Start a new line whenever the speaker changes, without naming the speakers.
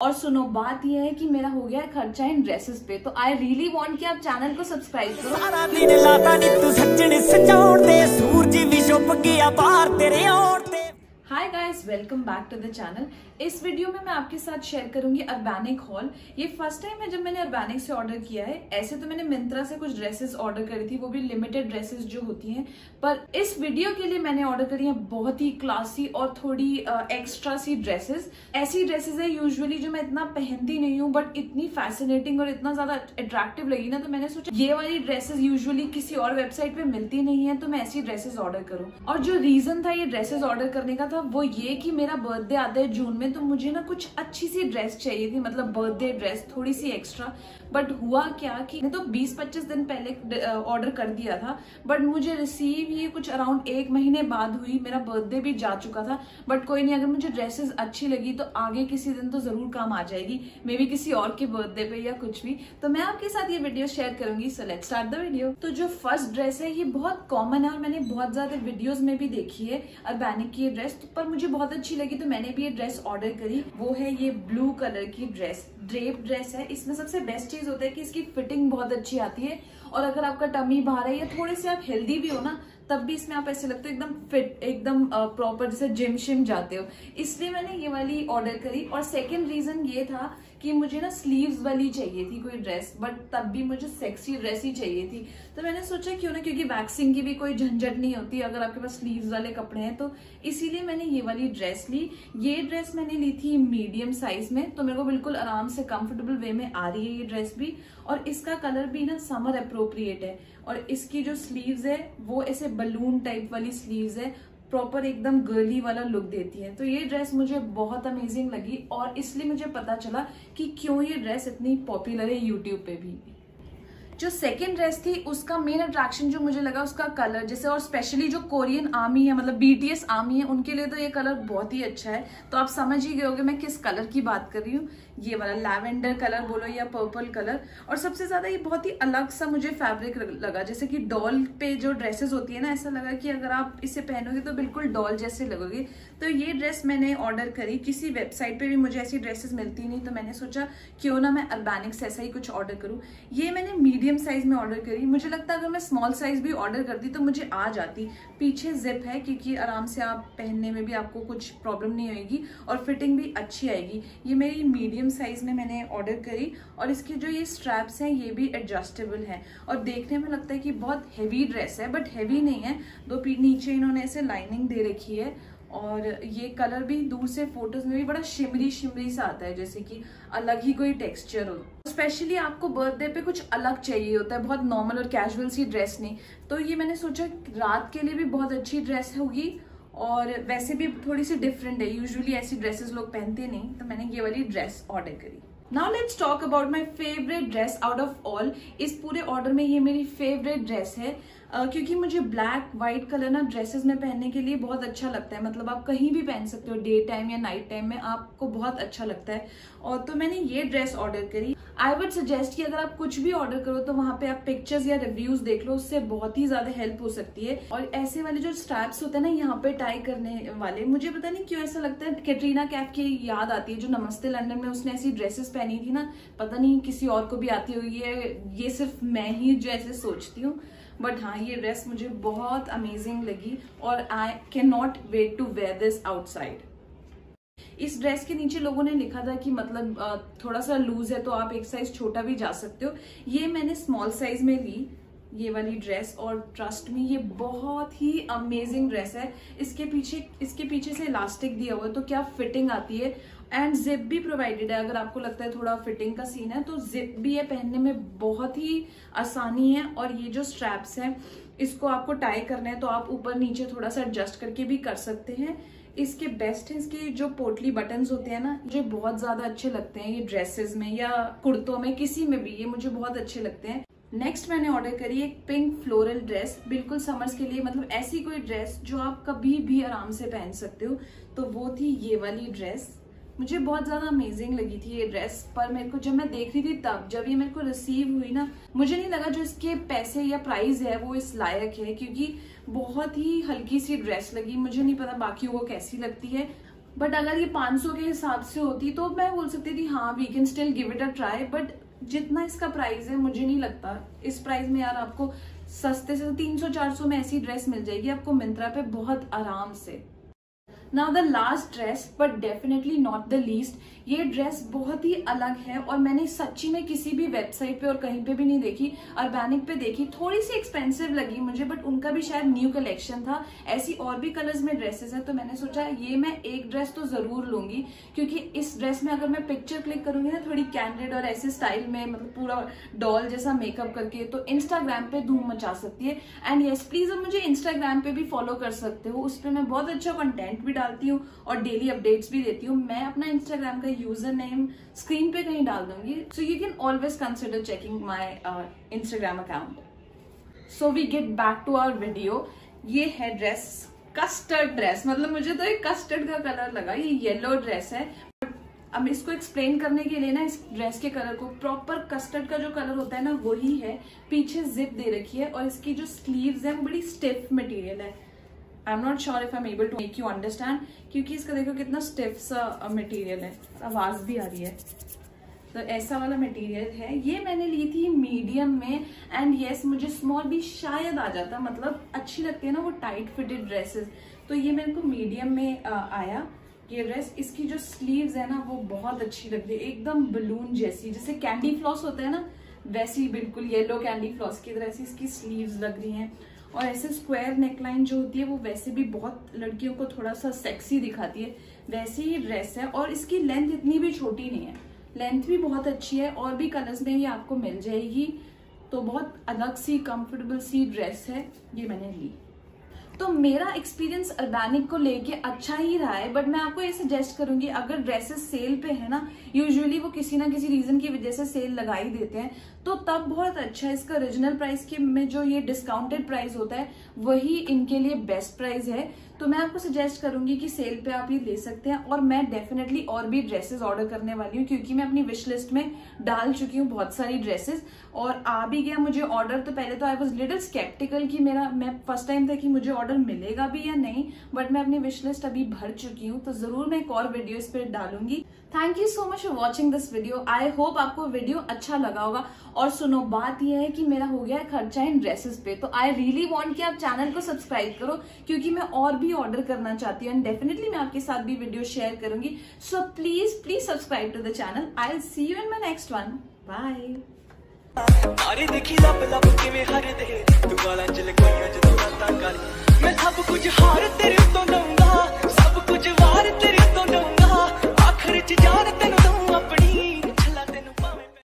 और सुनो, बात यह है कि मेरा हो गया है खर्चा इन ड्रेसेस पे तो आई रियली वॉन्ट की आप चैनल को सब्सक्राइब करो।
सारा दिन लाता तू दे, सूरज तेरे और
hi guys welcome back to the channel इस वीडियो में मैं आपके साथ शेयर करूँगी अर्बैनिक हॉल ये फ़र्स्ट टाइम है जब मैंने अर्बैनिक से ऑर्डर किया है. ऐसे तो मैंने मिंत्रा से कुछ ड्रेसेस ऑर्डर करी थी, वो भी लिमिटेड ड्रेसेस जो होती हैं. पर इस वीडियो के लिए मैंने ऑर्डर करी है बहुत ही क्लासी और थोड़ी एक्स्ट्रा सी ड्रेसेस ऐसी ड्रेसेस है यूजली जो मैं इतना पहनती नहीं हूँ बट इतनी फैसिनेटिंग और इतना ज़्यादा अट्रैक्टिव लगी ना तो मैंने सोचा ये वाली ड्रेसेस यूजुअली किसी और वेबसाइट पे मिलती नहीं है तो मैं ऐसी ड्रेसेस ऑर्डर करूँ. और जो रीजन था ये ड्रेसेस ऑर्डर करने का वो ये कि मेरा बर्थडे आता है जून में तो मुझे ना कुछ अच्छी सी ड्रेस चाहिए थी मतलब बर्थडे ड्रेस थोड़ी सी एक्स्ट्रा बट हुआ क्या कि मैं तो 20-25 दिन पहले ऑर्डर कर दिया था। बट मुझे रिसीव ही कुछ अराउंड एक महीने बाद हुई, मेरा बर्थडे भी जा चुका था। बट कोई नहीं, अगर मुझे ड्रेसेस अच्छी लगी तो आगे किसी दिन तो ज़रूर काम आ जाएगी। मे बी किसी और के बर्थडे पे या कुछ भी। तो मैं आपके साथ ये वीडियो शेयर करूँगी। So let start the video तो जो फ़र्स्ट ड्रेस है, ये बहुत कॉमन है और मैंने बहुत ज़्यादा वीडियोज़ में भी देखी है। अरबैनिक की ये ड्रेस पर मुझे बहुत अच्छी लगी तो मैंने भी ये ड्रेस ऑर्डर करी। वो है ये ब्लू कलर की ड्रेस ड्रेप ड्रेस है। इसमें सबसे बेस्ट चीज़ होता है कि इसकी फिटिंग बहुत अच्छी आती है। और अगर आपका टमी बाहर है या थोड़े से आप हेल्दी भी हो ना तब भी इसमें आप ऐसे लगते हो एकदम फिट एकदम प्रॉपर जैसे जिम शिम जाते हो। इसलिए मैंने ये वाली ऑर्डर करी और सेकेंड रीजन ये था कि मुझे ना स्लीव्स वाली चाहिए थी कोई ड्रेस बट तब भी मुझे सेक्सी ड्रेस ही चाहिए थी। तो मैंने सोचा क्यों ना, क्योंकि वैक्सिंग की भी कोई झंझट नहीं होती अगर आपके पास स्लीव्स वाले कपड़े हैं तो इसीलिए मैंने ये वाली ड्रेस ली। ये ड्रेस मैंने ली थी मीडियम साइज़ में तो मेरे को बिल्कुल आराम से कंफर्टेबल वे में आ रही है ये ड्रेस भी। और इसका कलर भी ना समर अप्रोप्रिएट है। और इसकी जो स्लीव्स है, वो ऐसे बलून टाइप वाली स्लीव्स है प्रॉपर एकदम गर्ली वाला लुक देती है। तो ये ड्रेस मुझे बहुत अमेजिंग लगी और इसलिए मुझे पता चला कि क्यों ये ड्रेस इतनी पॉपुलर है यूट्यूब पे भी। जो सेकेंड ड्रेस थी, उसका मेन अट्रैक्शन जो मुझे लगा उसका कलर जैसे और स्पेशली जो कोरियन आर्मी है मतलब बीटीएस आर्मी है, उनके लिए तो ये कलर बहुत ही अच्छा है। तो आप समझ ही गए होगे मैं किस कलर की बात कर रही हूँ। ये वाला लैवेंडर कलर बोलो या पर्पल कलर और सबसे ज़्यादा ये बहुत ही अलग सा मुझे फैब्रिक लगा जैसे कि डॉल पे जो ड्रेसेस होती है ना, ऐसा लगा कि अगर आप इसे पहनोगे तो बिल्कुल डॉल जैसे लगोगे। तो ये ड्रेस मैंने ऑर्डर करी। किसी वेबसाइट पे भी मुझे ऐसी ड्रेसेस मिलती नहीं तो मैंने सोचा, क्यों ना मैं अर्बैनिक से ऐसा ही कुछ ऑर्डर करूँ। ये मैंने मीडियम साइज़ में ऑर्डर करी। मुझे लगता है अगर मैं स्मॉल साइज़ भी ऑर्डर करती तो मुझे आ जाती। पीछे जिप है क्योंकि आराम से आप पहनने में भी आपको कुछ प्रॉब्लम नहीं होगी और फिटिंग भी अच्छी आएगी। ये मेरी मीडियम साइज़ में मैंने ऑर्डर करी और इसके जो ये स्ट्रैप्स हैं, ये भी एडजस्टेबल हैं। और देखने में लगता है कि बहुत हैवी ड्रेस है बट हैवी नहीं है। दो नीचे इन्होंने ऐसे लाइनिंग दे रखी है और ये कलर भी दूर से फ़ोटोज़ में भी बड़ा शिमरी शिमरी सा आता है, जैसे कि अलग ही कोई टेक्सचर हो। स्पेशली आपको बर्थडे पे कुछ अलग चाहिए होता है, बहुत नॉर्मल और कैजुअल सी ड्रेस नहीं। तो ये मैंने सोचा रात के लिए भी बहुत अच्छी ड्रेस होगी और वैसे भी थोड़ी सी डिफरेंट है। यूजुअली ऐसी ड्रेसेस लोग पहनते नहीं तो मैंने ये वाली ड्रेस ऑर्डर करी। Now let's talk about my favourite dress out of all इस पूरे ऑर्डर में ये मेरी फेवरेट ड्रेस है। Uh, क्योंकि मुझे ब्लैक व्हाइट कलर ना ड्रेसेस में पहनने के लिए बहुत अच्छा लगता है। मतलब आप कहीं भी पहन सकते हो डे टाइम या नाइट टाइम में आपको बहुत अच्छा लगता है। और तो मैंने ये ड्रेस ऑर्डर करी। आई वुड सजेस्ट कि अगर आप कुछ भी ऑर्डर करो तो वहाँ पे आप पिक्चर्स या रिव्यूज़ देख लो उससे बहुत ही ज़्यादा हेल्प हो सकती है। और ऐसे वाले जो स्ट्रैप्स होते हैं ना यहाँ पे टाई करने वाले मुझे पता नहीं क्यों ऐसा लगता है। कैटरीना कैफ की याद आती है जो नमस्ते लंदन में उसने ऐसी ड्रेसेस पहनी थी ना पता नहीं किसी और को भी आती हुई है ये सिर्फ़ मैं ही जो ऐसे सोचती हूँ। बट हाँ ये ड्रेस मुझे बहुत अमेजिंग लगी और I can not wait to wear this outside इस ड्रेस के नीचे लोगों ने लिखा था कि मतलब थोड़ा सा लूज है तो आप एक साइज़ छोटा भी जा सकते हो। ये मैंने स्मॉल साइज़ में ली, ये वाली ड्रेस और ट्रस्ट में ये बहुत ही अमेजिंग ड्रेस है। इसके पीछे इसके पीछे से इलास्टिक दिया हुआ है तो क्या फिटिंग आती है? एंड जिप भी प्रोवाइडेड है। अगर आपको लगता है थोड़ा फिटिंग का सीन है तो जिप भी है पहनने में बहुत ही आसानी है और ये जो स्ट्रैप्स हैं, इसको आपको टाई करना है तो आप ऊपर नीचे थोड़ा सा एडजस्ट करके भी कर सकते हैं। इसके बेस्ट है, इसके जो पोटली बटन होते हैं ना, मुझे बहुत ज़्यादा अच्छे लगते हैं ये ड्रेसेस में या कुर्तों में, किसी में भी, ये मुझे बहुत अच्छे लगते हैं। नेक्स्ट मैंने ऑर्डर करी एक पिंक फ्लोरल ड्रेस बिल्कुल समर्स के लिए मतलब ऐसी कोई ड्रेस जो आप कभी भी आराम से पहन सकते हो तो वो थी ये वाली ड्रेस मुझे बहुत ज़्यादा अमेजिंग लगी थी ये ड्रेस पर मेरे को जब मैं देख रही थी तब, जब ये मेरे को रिसीव हुई ना, मुझे नहीं लगा जो इसके पैसे या प्राइस है, वो इस लायक है, क्योंकि बहुत ही हल्की सी ड्रेस लगी, मुझे नहीं पता बाकी को कैसी लगती है। बट अगर ये 500 के हिसाब से होती तो मैं बोल सकती थी हाँ we can still give it a try but जितना इसका प्राइस है, मुझे नहीं लगता। इस प्राइस में यार आपको सस्ते से तीन सौ, चार सौ में ऐसी ड्रेस मिल जाएगी, आपको मिंत्रा पे बहुत आराम से। Now the last dress but definitely not the least ये ड्रेस बहुत ही अलग है और मैंने सच्ची में किसी भी वेबसाइट पे और कहीं पे भी नहीं देखी अर्बैनिक पे देखी। थोड़ी सी एक्सपेंसिव लगी मुझे बट उनका भी शायद न्यू कलेक्शन था। ऐसी और भी कलर्स में ड्रेसेस है तो मैंने सोचा ये मैं एक ड्रेस तो ज़रूर लूँगी, क्योंकि इस ड्रेस में अगर मैं पिक्चर क्लिक करूँगी ना, थोड़ी कैंडेड और ऐसे स्टाइल में मतलब पूरा डॉल जैसा मेकअप करके तो इंस्टाग्राम पे धूम मचा सकती है। एंड येस प्लीज़ अब मुझे इंस्टाग्राम पे भी फॉलो कर सकते हो, उस पर मैं बहुत अच्छा कंटेंट भी डालती हूँ और डेली अपडेट्स भी देती हूँ। मैं अपना इंस्टाग्राम का यूज़र नेम स्क्रीन पे कहीं डाल दूँगी। So you can always consider checking my Instagram account so we get back to our video ये है ड्रेस कस्टर्ड ड्रेस मतलब मुझे तो एक कस्टर्ड का कलर लगा। ये येलो ड्रेस है। अब इसको एक्सप्लेन करने के लिए ना, इस ड्रेस के कलर को प्रॉपर कस्टर्ड का जो कलर होता है ना, वही है। पीछे जिप दे रखी है और इसकी जो स्लीव्स है, वो बड़ी स्टिफ मटेरियल है। I am not sure if I am able to make you understand क्योंकि इसका देखो कितना स्टिफ सा मटेरियल है। आवाज़ भी आ रही है। तो ऐसा वाला मटेरियल है। ये मैंने ली थी मीडियम में एंड येस मुझे स्मॉल भी शायद आ जाता मतलब अच्छी लगती है ना वो टाइट फिटेड ड्रेसेस तो ये मेरे को मीडियम में आ, आया। ये ड्रेस इसकी जो स्लीव्स है ना वो बहुत अच्छी लग रही है। एकदम बलून जैसी जैसे कैंडी फ्लॉस होता है ना वैसी बिल्कुल येलो कैंडी फ्लॉस की तरह से इसकी स्लीव्स लग रही हैं। और ऐसे स्क्वायर नेकलाइन जो होती है, वो वैसे भी बहुत लड़कियों को थोड़ा सा सेक्सी दिखाती है। वैसे ही ड्रेस है और इसकी लेंथ इतनी भी छोटी नहीं है। लेंथ भी बहुत अच्छी है और भी कलर्स में ये आपको मिल जाएगी। तो बहुत अलग सी कंफर्टेबल सी ड्रेस है, ये मैंने ली। तो मेरा एक्सपीरियंस अर्बैनिक को लेके अच्छा ही रहा है बट मैं आपको ये सजेस्ट करूँगी, अगर ड्रेसेस सेल पे है ना यूजुअली वो किसी ना किसी रीजन की वजह से सेल लगा ही देते हैं तो तब बहुत अच्छा है इसका ओरिजिनल प्राइस के में जो ये डिस्काउंटेड प्राइस होता है, वही इनके लिए बेस्ट प्राइस है। तो मैं आपको सजेस्ट करूँगी कि सेल पे आप ये ले सकते हैं और मैं डेफिनेटली और भी ड्रेसेस ऑर्डर करने वाली हूँ क्योंकि मैं अपनी विश लिस्ट में डाल चुकी हूँ बहुत सारी ड्रेसेस और आ भी गया मुझे ऑर्डर तो पहले तो आई वॉज़ लिटिल स्केप्टिकल कि मेरा, मैं फ़र्स्ट टाइम था कि मुझे ऑर्डर मिलेगा भी या नहीं बट मैं अपनी विश लिस्ट अभी भर चुकी हूँ तो ज़रूर मैं एक और वीडियो इस पर डालूँगी। thank you so much for watching this video I hope आपको वीडियो अच्छा लगा होगा और सुनो बात यह है कि मेरा हो गया है खर्चा इन ड्रेसेस पे तो आई रियली वॉन्ट कि आप चैनल को सब्सक्राइब करो क्योंकि मैं और भी ऑर्डर करना चाहती हूँ एंड डेफिनेटली मैं आपके साथ भी वीडियो शेयर करूंगी so please please subscribe to the channel I see you in my next one bye
ਅਰੇ ਦੇਖੀ ਲੱਭ ਲੱਭ ਕਿਵੇਂ ਹਰਦੇ ਤੂੰ ਵਾਲਾਂ ਚ ਲਗਾਈਆਂ ਜਦੋਂ ਰਾਤਾਂ ਕਰ ਮੈਂ ਸਭ ਕੁਝ ਹਾਰ ਤੇਰੇ ਤੋਂ ਦਊਂਗਾ ਸਭ ਕੁਝ ਵਾਰ ਤੇਰੇ ਤੋਂ ਦਊਂਗਾ ਆਖਰ ਚ ਜਾਨ ਤੈਨੂੰ ਦਊਂਗਾ